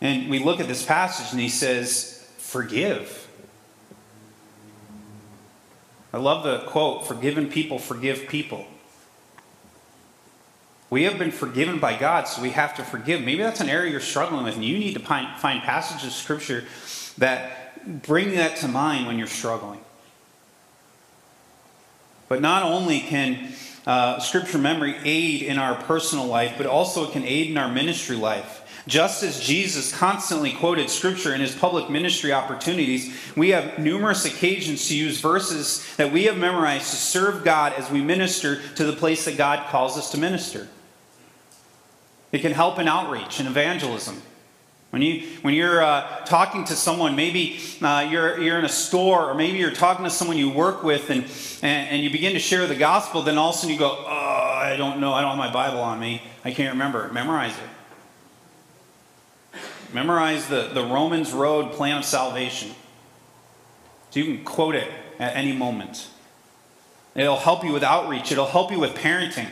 And we look at this passage and he says, Forgive. I love the quote Forgiven people forgive people. We have been forgiven by God, so we have to forgive. Maybe that's an area you're struggling with, and you need to find, find passages of Scripture that bring that to mind when you're struggling. But not only can uh, Scripture memory aid in our personal life, but also it can aid in our ministry life. Just as Jesus constantly quoted Scripture in his public ministry opportunities, we have numerous occasions to use verses that we have memorized to serve God as we minister to the place that God calls us to minister. It can help in outreach and evangelism. When, you, when you're uh, talking to someone, maybe uh, you're, you're in a store, or maybe you're talking to someone you work with, and, and, and you begin to share the gospel, then all of a sudden you go, Oh, I don't know, I don't have my Bible on me. I can't remember. Memorize it. Memorize the, the Romans Road plan of salvation. So you can quote it at any moment. It'll help you with outreach, it'll help you with parenting.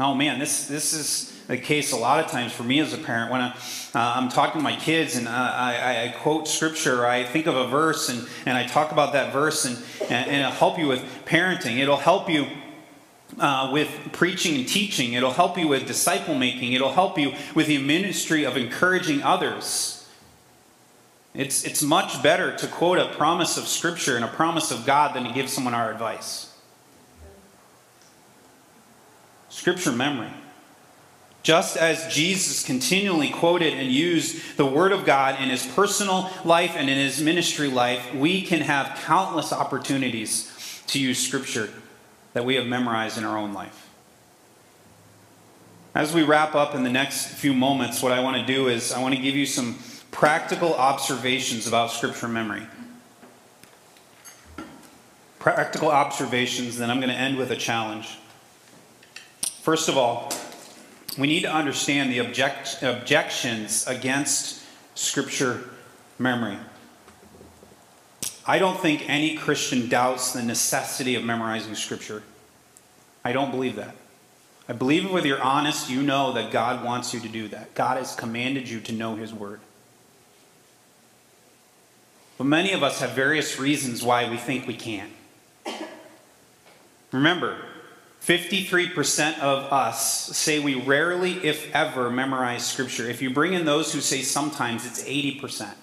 Oh man, this, this is the case a lot of times for me as a parent. When I, uh, I'm talking to my kids and uh, I, I quote scripture, I think of a verse and, and I talk about that verse, and, and, and it'll help you with parenting. It'll help you uh, with preaching and teaching. It'll help you with disciple making. It'll help you with the ministry of encouraging others. It's, it's much better to quote a promise of Scripture and a promise of God than to give someone our advice. Scripture memory. Just as Jesus continually quoted and used the Word of God in his personal life and in his ministry life, we can have countless opportunities to use Scripture that we have memorized in our own life. As we wrap up in the next few moments, what I want to do is I want to give you some practical observations about Scripture memory. Practical observations, then I'm going to end with a challenge. First of all, we need to understand the object, objections against Scripture memory. I don't think any Christian doubts the necessity of memorizing Scripture. I don't believe that. I believe whether you're honest, you know that God wants you to do that. God has commanded you to know His Word. But many of us have various reasons why we think we can't. Remember, 53% of us say we rarely, if ever, memorize Scripture. If you bring in those who say sometimes, it's 80%.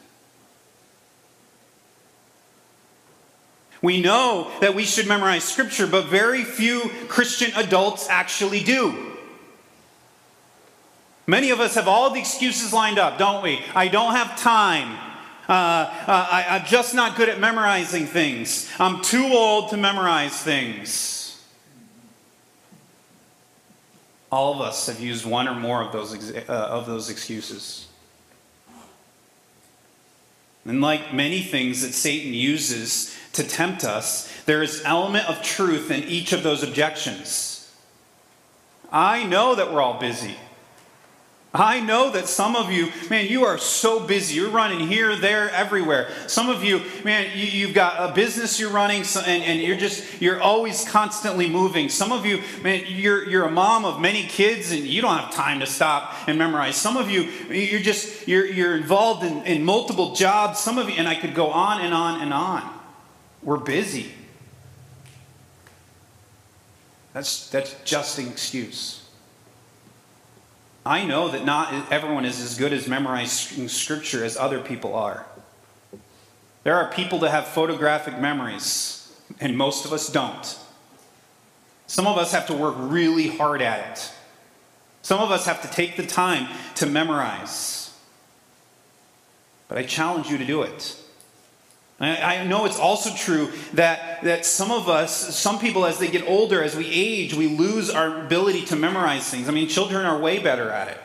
We know that we should memorize Scripture, but very few Christian adults actually do. Many of us have all the excuses lined up, don't we? I don't have time. Uh, uh, I, I'm just not good at memorizing things. I'm too old to memorize things. All of us have used one or more of those, uh, of those excuses. And like many things that Satan uses to tempt us, there is element of truth in each of those objections. I know that we're all busy. I know that some of you, man, you are so busy. You're running here, there, everywhere. Some of you, man, you, have got a business you're running, and, and you're just, you're always constantly moving. Some of you, man, you're, you're a mom of many kids, and you don't have time to stop and memorize. Some of you, you're just, you're, you're involved in, in multiple jobs. Some of you, and I could go on and on and on. We're busy. That's, that's just an excuse. I know that not everyone is as good as memorizing scripture as other people are. There are people that have photographic memories, and most of us don't. Some of us have to work really hard at it. Some of us have to take the time to memorize. But I challenge you to do it. I know it's also true that, that some of us, some people, as they get older, as we age, we lose our ability to memorize things. I mean, children are way better at it.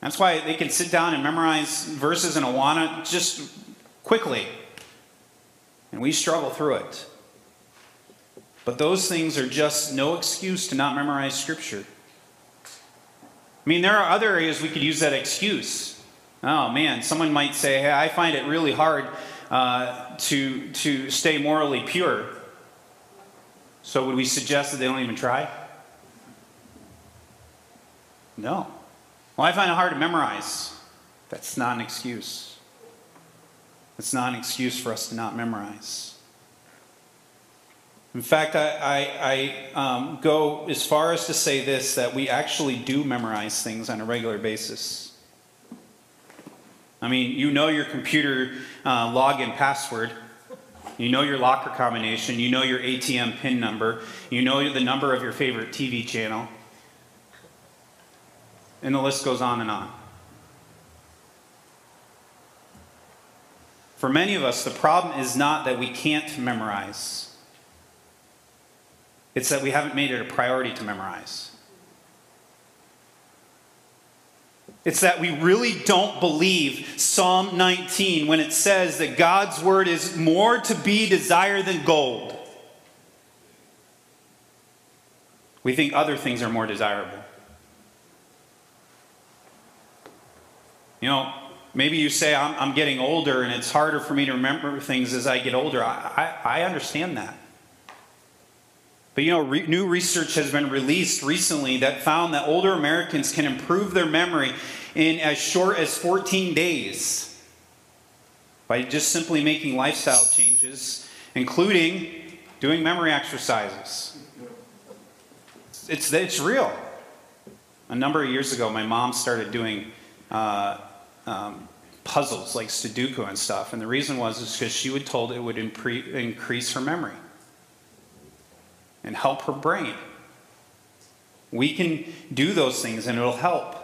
That's why they can sit down and memorize verses in Awana just quickly. And we struggle through it. But those things are just no excuse to not memorize Scripture. I mean, there are other areas we could use that excuse. Oh man, someone might say, hey, I find it really hard uh, to, to stay morally pure. So, would we suggest that they don't even try? No. Well, I find it hard to memorize. That's not an excuse. It's not an excuse for us to not memorize. In fact, I, I, I um, go as far as to say this that we actually do memorize things on a regular basis. I mean, you know your computer uh, login password. You know your locker combination. You know your ATM PIN number. You know the number of your favorite TV channel. And the list goes on and on. For many of us, the problem is not that we can't memorize, it's that we haven't made it a priority to memorize. It's that we really don't believe Psalm 19 when it says that God's word is more to be desired than gold. We think other things are more desirable. You know, maybe you say, I'm, I'm getting older and it's harder for me to remember things as I get older. I, I, I understand that. But you know, re- new research has been released recently that found that older Americans can improve their memory in as short as 14 days by just simply making lifestyle changes, including doing memory exercises. It's, it's real. A number of years ago, my mom started doing uh, um, puzzles like Sudoku and stuff, and the reason was is because she would told it would impre- increase her memory and help her brain. We can do those things and it'll help.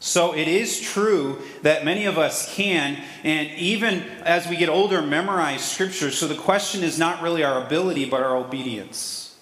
So it is true that many of us can, and even as we get older, memorize scripture. So the question is not really our ability, but our obedience.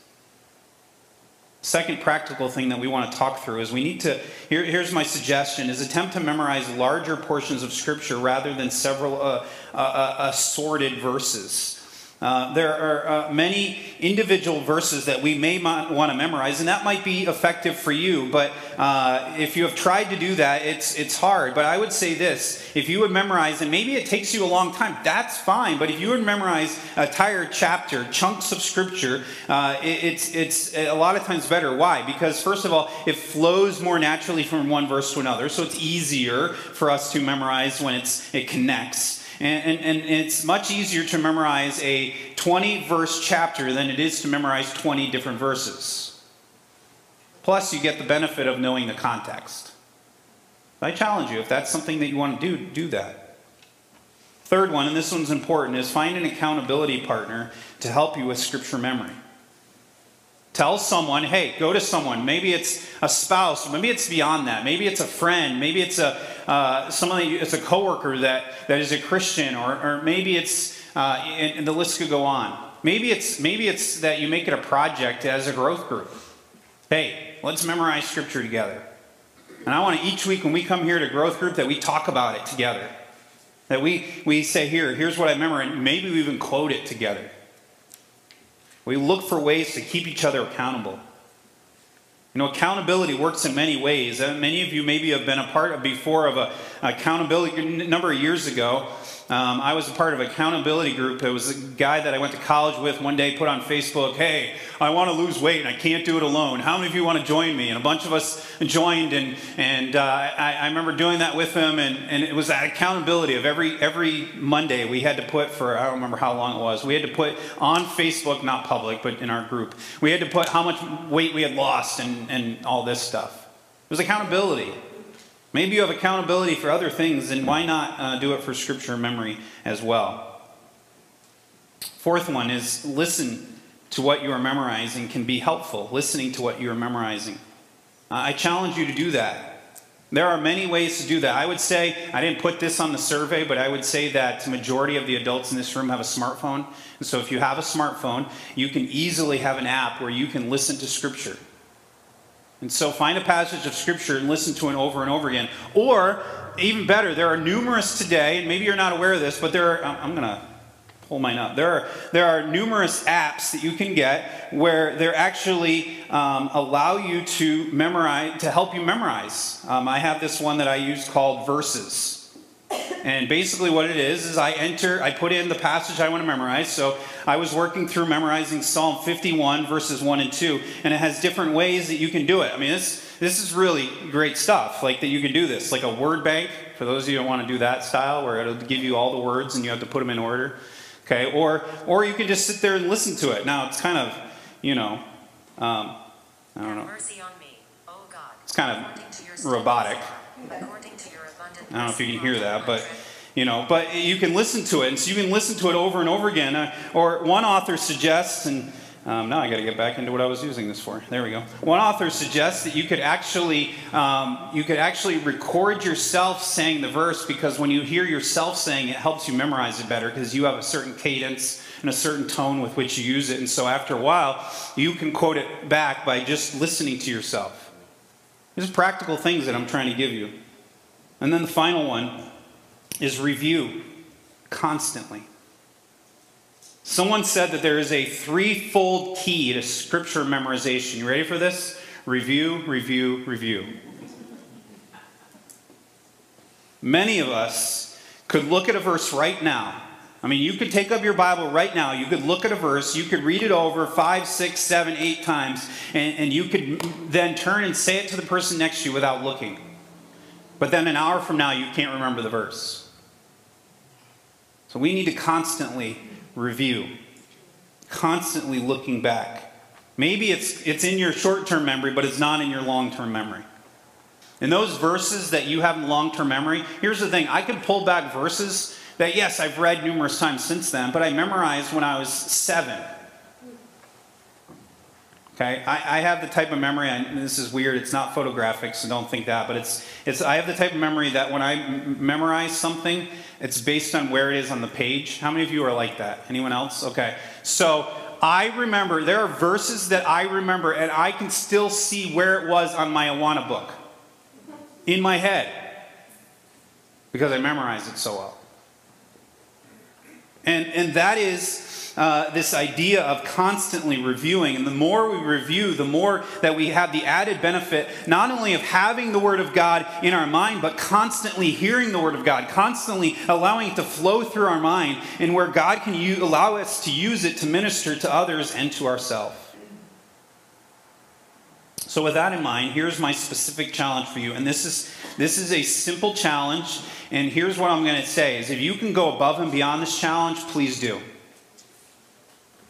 Second practical thing that we want to talk through is we need to, here, here's my suggestion, is attempt to memorize larger portions of scripture rather than several uh, uh, uh, assorted verses. Uh, there are uh, many individual verses that we may want to memorize, and that might be effective for you. But uh, if you have tried to do that, it's it's hard. But I would say this: if you would memorize, and maybe it takes you a long time, that's fine. But if you would memorize a entire chapter, chunks of scripture, uh, it, it's it's a lot of times better. Why? Because first of all, it flows more naturally from one verse to another, so it's easier for us to memorize when it's it connects. And, and, and, it's much easier to memorize a 20 verse chapter than it is to memorize 20 different verses. Plus, you get the benefit of knowing the context. I challenge you, if that's something that you want to do, do that. Third one, and this one's important, is find an accountability partner to help you with scripture memory. Tell someone, hey, go to someone. Maybe it's a spouse. Maybe it's beyond that. Maybe it's a friend. Maybe it's a uh, somebody. It's a coworker that, that is a Christian, or, or maybe it's uh, and, and the list could go on. Maybe it's maybe it's that you make it a project as a growth group. Hey, let's memorize scripture together. And I want to each week when we come here to growth group that we talk about it together. That we we say here, here's what I remember, and maybe we even quote it together. We look for ways to keep each other accountable. You know, accountability works in many ways. Uh, many of you maybe have been a part of before of a accountability. A number of years ago, um, I was a part of an accountability group. It was a guy that I went to college with. One day, put on Facebook, "Hey, I want to lose weight and I can't do it alone. How many of you want to join me?" And a bunch of us joined, and and uh, I, I remember doing that with him. And, and it was that accountability of every every Monday we had to put for I don't remember how long it was. We had to put on Facebook, not public, but in our group, we had to put how much weight we had lost and and all this stuff. It was accountability. Maybe you have accountability for other things, and why not uh, do it for scripture memory as well? Fourth one is listen to what you are memorizing can be helpful. Listening to what you are memorizing. Uh, I challenge you to do that. There are many ways to do that. I would say, I didn't put this on the survey, but I would say that the majority of the adults in this room have a smartphone. And so if you have a smartphone, you can easily have an app where you can listen to scripture. And so find a passage of scripture and listen to it over and over again. Or, even better, there are numerous today, and maybe you're not aware of this, but there are, I'm going to pull mine up. There are, there are numerous apps that you can get where they're actually um, allow you to memorize, to help you memorize. Um, I have this one that I use called Verses. And basically, what it is is I enter, I put in the passage I want to memorize. So I was working through memorizing Psalm 51, verses 1 and 2, and it has different ways that you can do it. I mean, this, this is really great stuff, like that you can do this, like a word bank, for those of you who want to do that style, where it'll give you all the words and you have to put them in order. Okay, or, or you can just sit there and listen to it. Now, it's kind of, you know, um, I don't know, Mercy on me, O God. it's kind According to your of robotic. love, according to your abundant I don't know if you can hear that, but you know, but you can listen to it, and so you can listen to it over and over again. Uh, or one author suggests, and um, now I got to get back into what I was using this for. There we go. One author suggests that you could actually um, you could actually record yourself saying the verse because when you hear yourself saying it, helps you memorize it better because you have a certain cadence and a certain tone with which you use it, and so after a while, you can quote it back by just listening to yourself. These are practical things that I'm trying to give you. And then the final one is review constantly. Someone said that there is a threefold key to scripture memorization. You ready for this? Review, review, review. Many of us could look at a verse right now. I mean, you could take up your Bible right now. You could look at a verse. You could read it over five, six, seven, eight times. And, and you could then turn and say it to the person next to you without looking. But then an hour from now, you can't remember the verse. So we need to constantly review, constantly looking back. Maybe it's, it's in your short term memory, but it's not in your long term memory. And those verses that you have in long term memory, here's the thing I can pull back verses that, yes, I've read numerous times since then, but I memorized when I was seven. Okay, I, I have the type of memory, and this is weird, it's not photographic, so don't think that, but it's, it's I have the type of memory that when I memorize something, it's based on where it is on the page. How many of you are like that? Anyone else? Okay, so I remember, there are verses that I remember, and I can still see where it was on my Awana book in my head because I memorized it so well. And, and that is uh, this idea of constantly reviewing. And the more we review, the more that we have the added benefit not only of having the Word of God in our mind, but constantly hearing the Word of God, constantly allowing it to flow through our mind, and where God can u- allow us to use it to minister to others and to ourselves. So with that in mind, here's my specific challenge for you. And this is this is a simple challenge, and here's what I'm going to say is if you can go above and beyond this challenge, please do.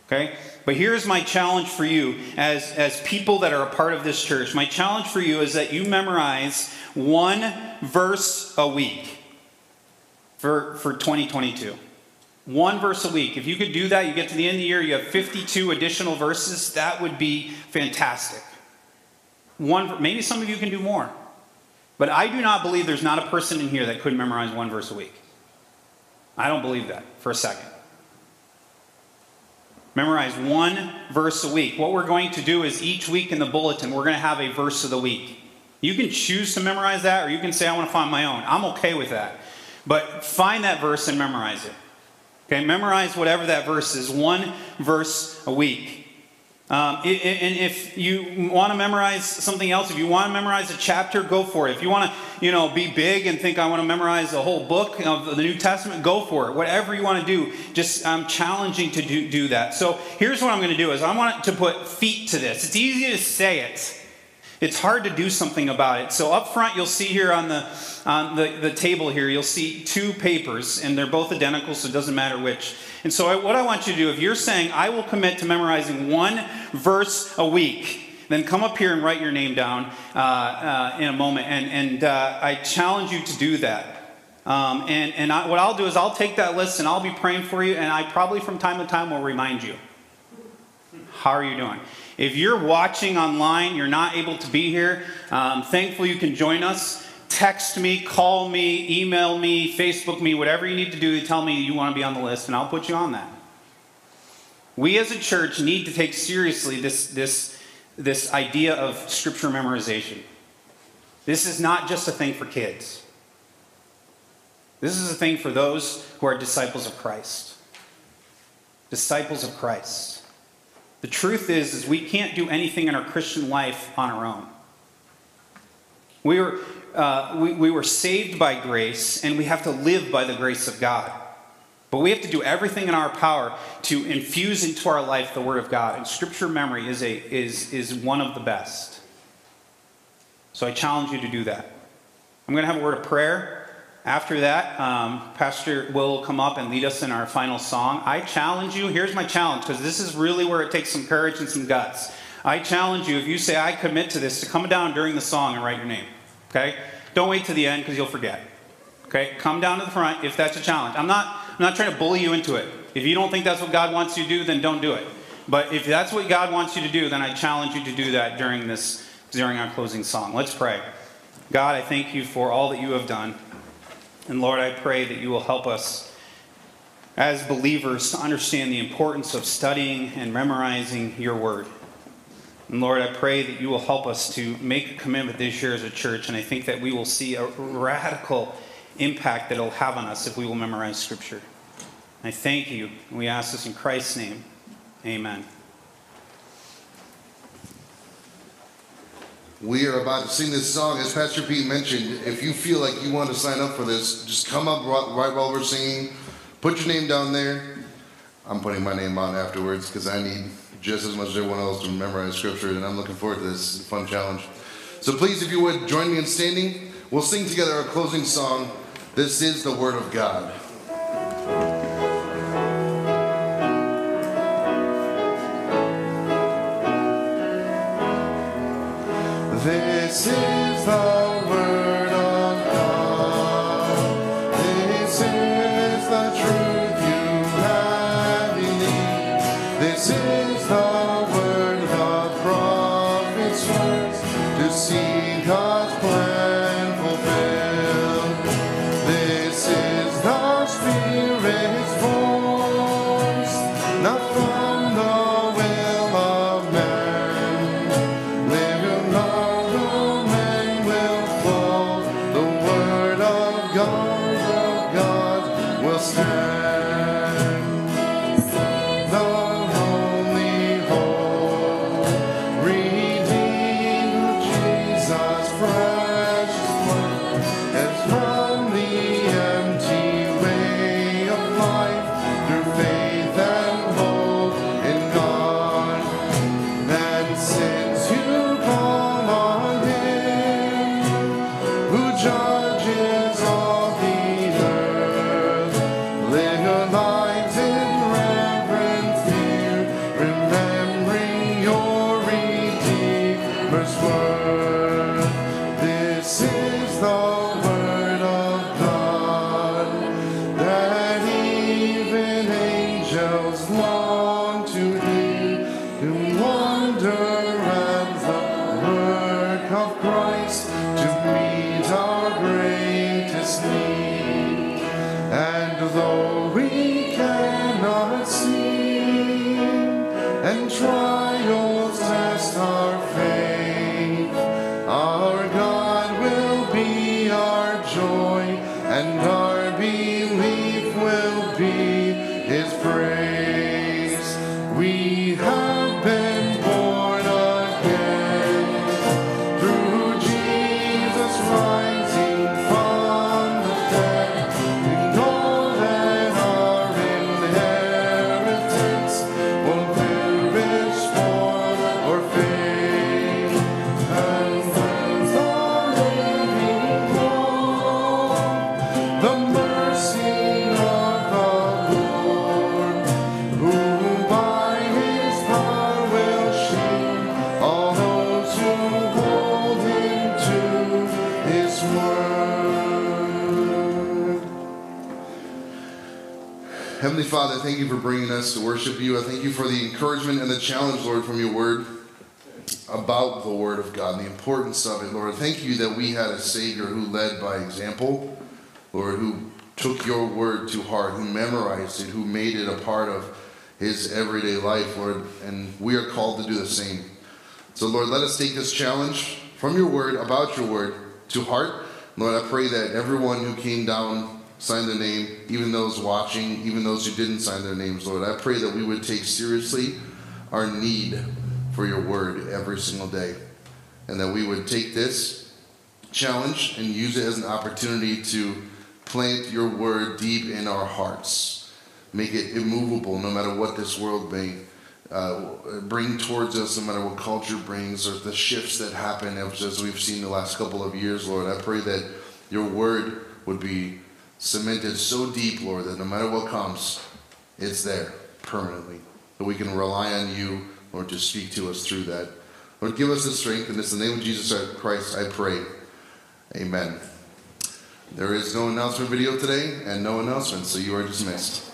Okay? But here's my challenge for you as as people that are a part of this church. My challenge for you is that you memorize one verse a week for for 2022. One verse a week. If you could do that, you get to the end of the year, you have 52 additional verses. That would be fantastic. One, maybe some of you can do more. But I do not believe there's not a person in here that could memorize one verse a week. I don't believe that for a second. Memorize one verse a week. What we're going to do is each week in the bulletin, we're going to have a verse of the week. You can choose to memorize that, or you can say, I want to find my own. I'm okay with that. But find that verse and memorize it. Okay, memorize whatever that verse is, one verse a week. Um, and if you want to memorize something else, if you want to memorize a chapter, go for it. If you want to, you know, be big and think I want to memorize a whole book of the New Testament, go for it. Whatever you want to do, just I'm challenging to do, do that. So here's what I'm going to do: is I want to put feet to this. It's easy to say it. It's hard to do something about it. So up front, you'll see here on the on the, the table here, you'll see two papers, and they're both identical, so it doesn't matter which. And so I, what I want you to do, if you're saying I will commit to memorizing one verse a week, then come up here and write your name down uh, uh, in a moment. And and uh, I challenge you to do that. Um, and and I, what I'll do is I'll take that list and I'll be praying for you, and I probably from time to time will remind you. How are you doing? If you're watching online, you're not able to be here, um, thankfully you can join us. Text me, call me, email me, Facebook me, whatever you need to do to tell me you want to be on the list, and I'll put you on that. We as a church need to take seriously this, this, this idea of scripture memorization. This is not just a thing for kids. This is a thing for those who are disciples of Christ. Disciples of Christ. The truth is, is we can't do anything in our Christian life on our own. We were, uh, we, we were saved by grace, and we have to live by the grace of God. But we have to do everything in our power to infuse into our life the Word of God. And Scripture memory is, a, is, is one of the best. So I challenge you to do that. I'm going to have a word of prayer. After that, um, Pastor will come up and lead us in our final song. I challenge you, here's my challenge, because this is really where it takes some courage and some guts. I challenge you, if you say, I commit to this, to come down during the song and write your name. Okay? Don't wait to the end because you'll forget. Okay? Come down to the front if that's a challenge. I'm not, I'm not trying to bully you into it. If you don't think that's what God wants you to do, then don't do it. But if that's what God wants you to do, then I challenge you to do that during this, during our closing song. Let's pray. God, I thank you for all that you have done. And Lord, I pray that you will help us as believers to understand the importance of studying and memorizing your word. And Lord, I pray that you will help us to make a commitment this year as a church, and I think that we will see a radical impact that it'll have on us if we will memorize Scripture. I thank you, and we ask this in Christ's name. Amen. We are about to sing this song. As Pastor Pete mentioned, if you feel like you want to sign up for this, just come up right while we're singing. Put your name down there. I'm putting my name on afterwards because I need just as much as everyone else to memorize scripture, and I'm looking forward to this fun challenge. So please, if you would, join me in standing. We'll sing together our closing song. This is the Word of God. This is the Father, thank you for bringing us to worship you. I thank you for the encouragement and the challenge, Lord, from your word about the word of God and the importance of it, Lord. Thank you that we had a Savior who led by example, Lord, who took your word to heart, who memorized it, who made it a part of his everyday life, Lord, and we are called to do the same. So, Lord, let us take this challenge from your word, about your word, to heart. Lord, I pray that everyone who came down signed their name, even those watching, even those who didn't sign their names, Lord. I pray that we would take seriously our need for your word every single day, and that we would take this challenge and use it as an opportunity to plant your word deep in our hearts. Make it immovable no matter what this world may uh, bring towards us, no matter what culture brings or the shifts that happen as we've seen the last couple of years, Lord. I pray that your word would be cemented so deep, Lord, that no matter what comes, it's there permanently. That we can rely on you, Lord, to speak to us through that. Lord, give us the strength, and it's in the name of Jesus Christ I pray. Amen. There is no announcement video today and no announcement, so you are dismissed.